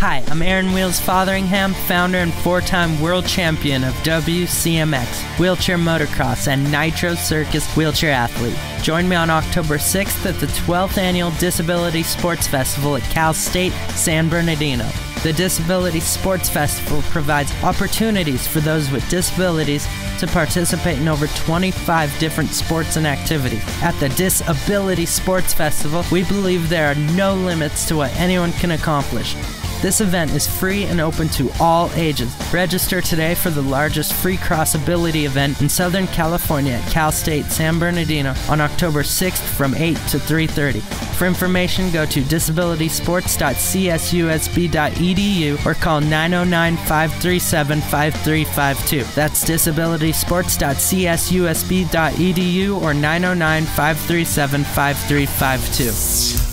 Hi, I'm Aaron Wheels Fotheringham, founder and four time world champion of WCMX, wheelchair motocross, and Nitro Circus wheelchair athlete. Join me on October 6th at the 12th Annual Disability Sports Festival at Cal State San Bernardino. The Disability Sports Festival provides opportunities for those with disabilities to participate in over 25 different sports and activities. At the Disability Sports Festival, we believe there are no limits to what anyone can accomplish. This event is free and open to all ages. Register today for the largest free crossability event in Southern California at Cal State San Bernardino on October 6th from 8 to 3:30. For information, go to disabilitysports.csusb.edu or call 909-537-5352. That's disabilitysports.csusb.edu or 909-537-5352.